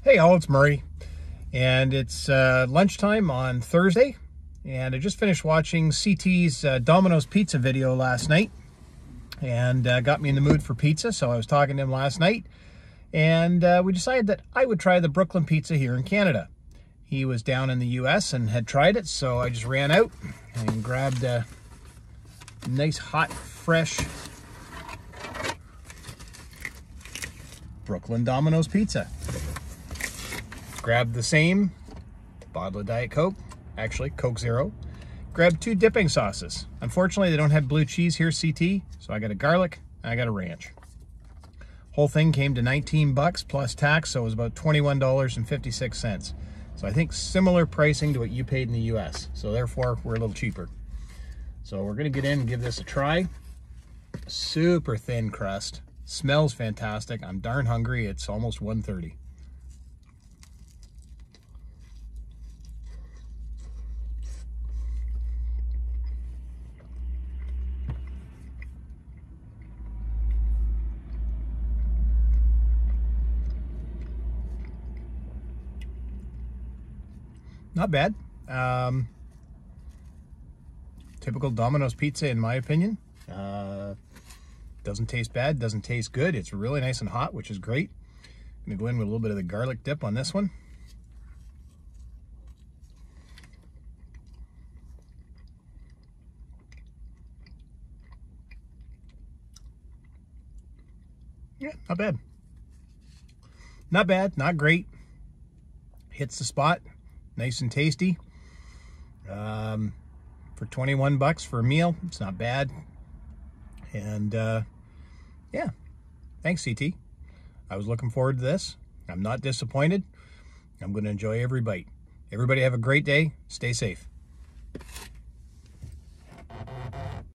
Hey all, it's Murray. And it's uh, lunchtime on Thursday. And I just finished watching CT's uh, Domino's Pizza video last night. And uh, got me in the mood for pizza. So I was talking to him last night. And uh, we decided that I would try the Brooklyn Pizza here in Canada. He was down in the US and had tried it. So I just ran out and grabbed a nice, hot, fresh Brooklyn Domino's Pizza grab the same bottle of Diet Coke, actually Coke Zero. Grab two dipping sauces. Unfortunately, they don't have blue cheese here, CT, so I got a garlic, and I got a ranch. Whole thing came to 19 bucks plus tax, so it was about $21.56. So I think similar pricing to what you paid in the US. So therefore, we're a little cheaper. So we're gonna get in and give this a try. Super thin crust. Smells fantastic. I'm darn hungry. It's almost 1.30. not bad. Um, typical Domino's pizza, in my opinion. Uh, doesn't taste bad, doesn't taste good. It's really nice and hot, which is great. I'm gonna go in with a little bit of the garlic dip on this one. Yeah, not bad. Not bad, not great. Hits the spot nice and tasty. Um, for 21 bucks for a meal, it's not bad. And uh, yeah, thanks CT. I was looking forward to this. I'm not disappointed. I'm going to enjoy every bite. Everybody have a great day. Stay safe.